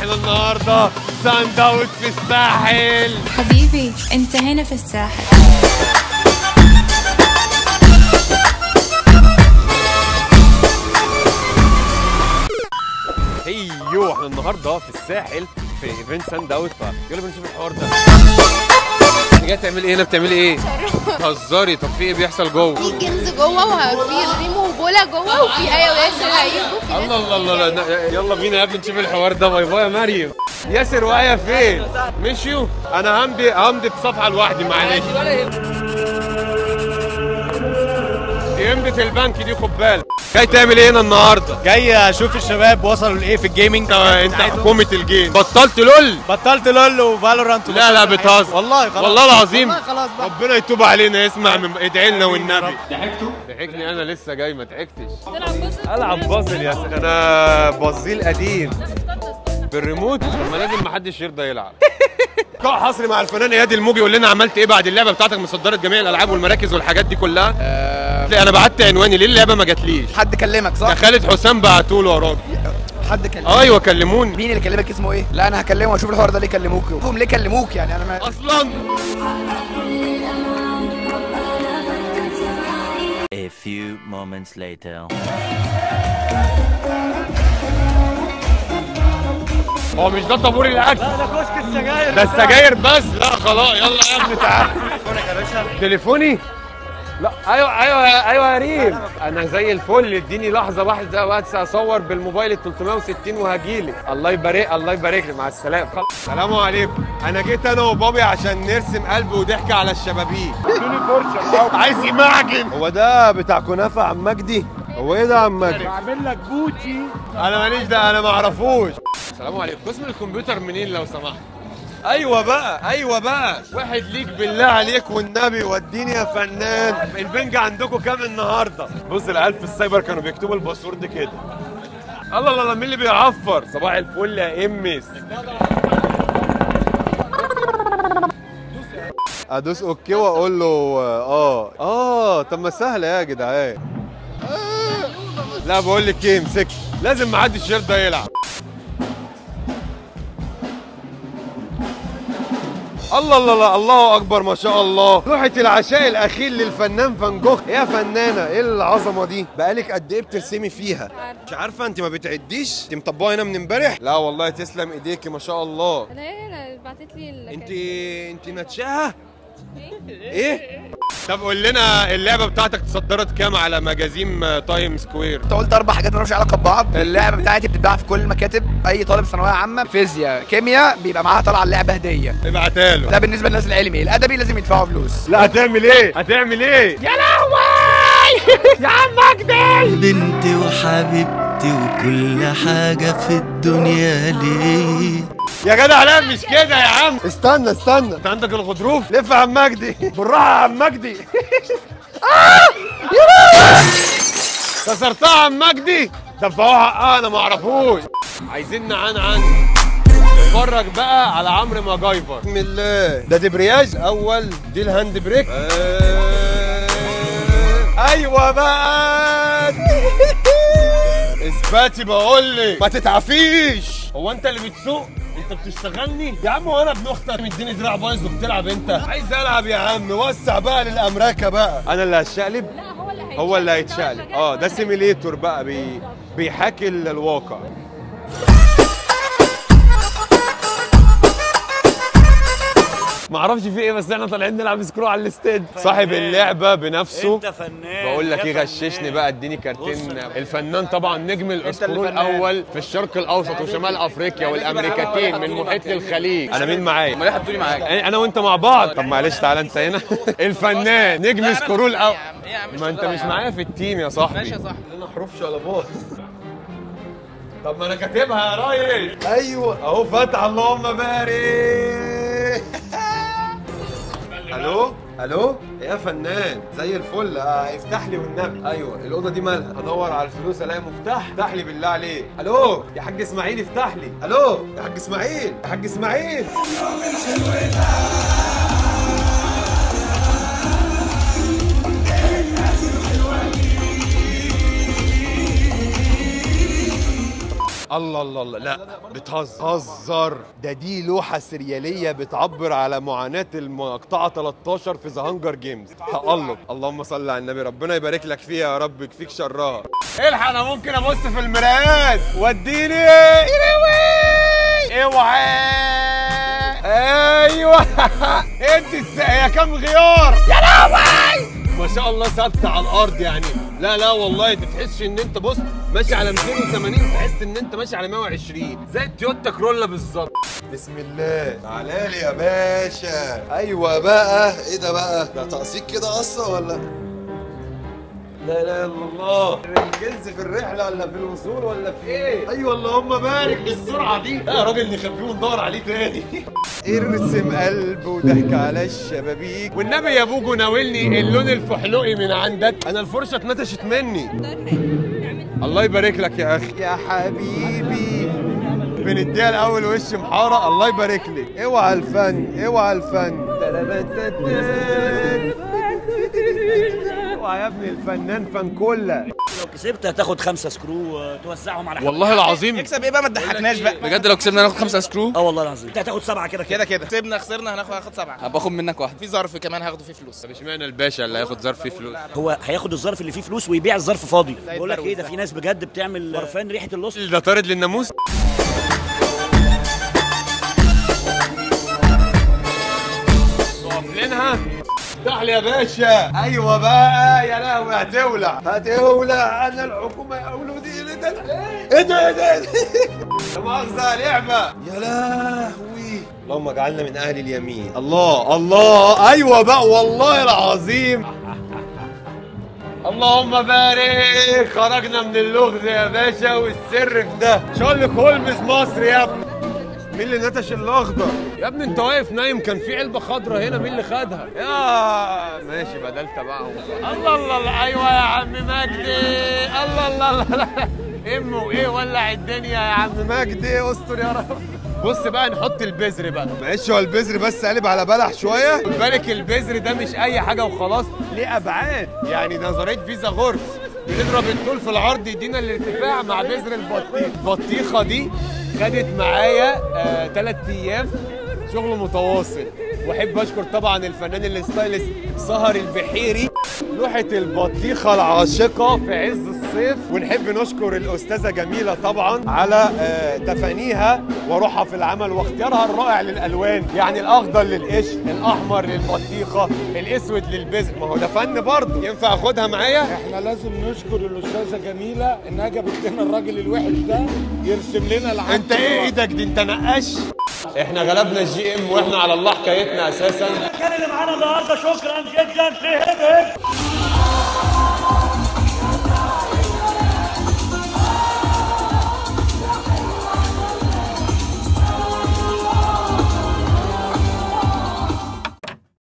إحنا النهارده. Sand Out في الساحل. حبيبي انت هنا في الساحل. هيو إحنا النهارده في الساحل في event Sand Out فيلا بنشوف الحوار ده. انت جاية تعملي إيه؟ هنا بتعملي إيه؟ بتهزري. طب في إيه بيحصل جوه؟ في كنز جوه وفي ريمو وبولا جوه وفي إيه وياسر هيجوا في الله الله الله الله يلا بينا يا ابني نشوف الحوار ده. باي باي يا مريم. ياسر وآية فين؟ مشيوا؟ أنا همضي همضي في صفحة لوحدي معلش. دي امضة البنك دي خد بالك. جاي تعمل إيه هنا النهارده؟ جاي أشوف الشباب وصلوا لإيه في ال gaming. أنت أنت حكومة ال game. بطلت LoL؟ بطلت LoL و Valorant لا لا بتهزر. والله خلاص. والله العظيم. والله خلاص بقى. ربنا يتوب علينا. يسمع من ادعي لنا والنبي. ضحكتوا؟ ضحكني أنا لسه جاي ما ضحكتش. ألعب بازل يا سيدي أنا بازيل قديم. بالريموت؟ ما لازم ما حدش يرضى يلعب. لقاء حصري مع الفنان إياد الموجي يقول لنا عملت إيه بعد اللعبة بتاعتك؟ مصدرة جميع الألعاب والمراكز والحاجات دي كلها. آه. أنا بعت عنواني ليه اللعبة ما جاتليش؟ حد كلمك صح؟ ده خالد حسام بعتوله يا راجل. حد كلمك؟ أيوه كلموني. مين اللي كلمك؟ اسمه إيه؟ لا أنا هكلمه وأشوف الحوار ده ليه كلموك؟ هم ليه كلموك يعني؟ أنا ما أصلا. Few moments later. هو مش ده طابور الأكل؟ ده كشك السجاير ده السجاير بس. لا خلاص يلا يا ابني تعالى تليفوني؟ لا أيوه أيوه أيوه يا ريم. أنا زي الفل. إديني لحظة واحدة بس أصور بالموبايل ال 360 وهجيلك الله يبارك الله يبارك لك مع السلامة. السلام عليكم. أنا جيت أنا وبابي عشان نرسم قلب وضحك على الشبابيك. ادوني فرشه عايز يمعجن. هو ده بتاع كنافة عم مجدي؟ هو إيه ده يا عم مجدي؟ بعمل لك بوتي. أنا ماليش ده أنا ما اعرفوش السلام عليكم. قسم الكمبيوتر منين لو سمحت؟ أيوه بقى أيوه بقى. واحد ليك بالله عليك والنبي وديني يا فنان. ال ping عندكم كام النهارده؟ بص العيال في السايبر كانوا بيكتبوا ال password كده. الله الله الله مين اللي بيعفر؟ صباح الفل يا إمس. أدوس okay وأقول له آه. آه طب ما سهلة يا جدعان. لا بقول لك إيه امسك لازم ما حدش يرضى يلعب. الله الله الله الله أكبر ما شاء الله. لوحة العشاء الأخير للفنان فان جوخ. يا فنانة إيه العظمة دي؟ بقالك قد إيه بترسمي فيها؟ مش عارفة أنت ما بتعديش؟ أنت مطبقه هنا من امبارح؟ لا والله تسلم إيديكي ما شاء الله. لا لا بعتت لي أنت أنت نتشاها إيه؟ طب قول لنا اللعبة بتاعتك تصدرت كام على magazine Time Square؟ انت قلت أربع حاجات مالهمش علاقة ببعض. اللعبة بتاعتي بتتباع في كل المكاتب. أي طالب ثانوية عامة فيزياء كيمياء بيبقى معاها طالعة اللعبة هدية. ابعتها له. ده بالنسبة للناس العلمي. الأدبي لازم يدفعوا فلوس. لا هتعمل إيه؟ هتعمل إيه؟ يا بنتي وحبيبتي وكل حاجة في الدنيا ليه؟ يا جدع لا مش كده يا عم. استنى استنى. انت عندك الغضروف؟ لف يا عم مجدي. بالراحة يا عم مجدي. آه! كسرتها يا عم مجدي؟ دفعوها. حقها أنا ما أعرفوش. عايزين نعان عن. اتفرج بقى على عمرو ماجايفر. بسم الله. ده دبرياج أول. دي الهاند بريك. أيوه بقى. إثباتي بقول لك ما تتعفيش هو أنت اللي بتسوق؟ أنت بتشتغلني؟ يا عم هو أنا ابن أختك. مديني دراع بايظ وبتلعب أنت. عايز ألعب يا عم. وسع بقى للأمريكا بقى. أنا اللي هشقلب لا هو اللي هو اللي هيتشقلب. آه ده سيميليتور بقى. بي بيحاكي ال- الواقع. ما أعرفش في إيه بس إحنا طالعين نلعب سكرو على ال stage صاحب اللعبة بنفسه. انت فنان. بقول لك إيه غششني بقى اديني كارتين. الفنان طبعا نجم الاسكرو. الأول في الشرق الأوسط وشمال أفريقيا والأمريكتين من محيط للخليج أنا مين معايا؟ أمال إيه معاك؟ أنا وأنت مع بعض. طب معلش تعالى أنت هنا. الفنان نجم سكرو الأول ما أنت مش معايا في ال team يا صاحبي. ماشي يا صاحبي. أنا حروف شلبات طب ما أنا كاتبها يا ريس. أيوه. أهو فتح اللهم بارك. ألو؟ ألو؟ يا فنان زي الفل. آه افتح لي والنبي. أيوه الاوضه دي مالها؟ ادور على الفلوس الاقي مفتاح. افتح لي بالله عليك. ألو؟ يا حاج اسماعيل افتح لي. ألو؟ يا حاج اسماعيل. يا حاج اسماعيل. الله الله الله. لا بتهزر. هزر ده دي لوحة سريالية بتعبر على معاناة المقطعه 13 في ذا هانجر جيمز تألق. اللهم صل على النبي. ربنا يبارك لك فيها يا رب يكفيك شرها. الحق أنا ممكن أبص في المرايات. وديني اوعى إيوه. أنت الس... هي كام غيار. يا لهوي. ما شاء الله ثابتة على الأرض يعني. لا لا والله انت تحسش إن أنت بص ماشي على 280 تحس إن أنت ماشي على 120 زي التويوتا كرولا بالظبط. بسم الله. تعالى لي يا باشا. أيوه بقى. إيه ده بقى؟ ده تقسيط كده أصلا ولا؟ لا إله إلا الله. الجنس في الرحلة ولا في الوصول ولا في إيه؟ أيوه اللهم بارك بالسرعة دي. لا يا راجل نخبيه وندور عليه تاني. ارسم قلب وضحك على الشبابيك. والنبي يا بوجو ناولني اللون الفحلقي من عندك. أنا الفرشة اتنتشت مني. الله يبارك لك يا أخي. يا حبيبي. بنديها الأول وش محارة؟ الله يبارك لك. اوعى الفن اوعى الفن. اوعى يا ابني الفنان فن كله. لو كسبت هتاخد خمسة سكرو آه، توزعهم على والله العظيم. اكسب إيه بقى؟ ما تضحكناش بقى. بجد لو كسبنا ناخد خمسة سكرو؟ آه والله العظيم. انت هتاخد سبعة كده كده. كده كسبنا خسرنا هناخد هاخد سبعة. هبقى اخد منك واحد في ظرف كمان هاخده فيه فلوس. طب اشمعنى الباشا اللي هياخد ظرف فيه فلوس؟ هو هياخد الظرف اللي فيه فلوس ويبيع الظرف فاضي. بقول لك إيه ده في ناس بجد بتعمل برفان ريحة اللص ده طارد للناموس؟ افتح لي يا باشا. أيوه بقى يا لهوي هتولع. هتولع. أنا الحكومة يقولوا دي إيه ده إيه ده إيه ده؟ ده؟ لا مؤاخذة لعبة. يا لهوي. اللهم اجعلنا من أهل اليمين. الله الله. أيوه بقى والله العظيم. اللهم بارك. خرجنا من اللغز يا باشا والسر في ده. شارلوك هولمز مصر يا ابني. مين اللي نتش الأخضر؟ يا ابني انت واقف نايم كان في علبة خضراء هنا مين اللي خدها؟ يا ماشي بدلت بقى الله الله الله. أيوه يا عم مجدي. الله الله الله. إمه وايه ولع الدنيا يا عم مجدي. استر يا رب. بص بقى نحط البذر بقى. معلش هو البذر بس قلب على بلح شوية؟ خد بالك البذر ده مش أي حاجة وخلاص. ليه أبعاد؟ يعني نظرية فيزا غرس بنضرب الطول في العرض يدينا الارتفاع مع بذر البطيخ البطيخة دي. خدت معايا ثلاث أيام شغل متواصل. وأحب أشكر طبعا الفنان الستايلست سهر البحيري لوحة البطيخة العاشقة في عز الصيف. ونحب نشكر الأستاذة جميلة طبعا على آه، تفانيها وروحها في العمل واختيارها الرائع للألوان يعني الأخضر للقش الأحمر للبطيخة الأسود للبزق ما هو ده فن برضه. ينفع أخدها معايا؟ إحنا لازم نشكر الأستاذة جميلة انها جابت لنا الراجل الوحش ده يرسم لنا العقد أنت إيه إيدك دي؟ أنت نقاش. إحنا غلبنا الجي إم وإحنا على الله حكايتنا أساسا. كان اللي معانا النهارده شكرا جدا. تهبب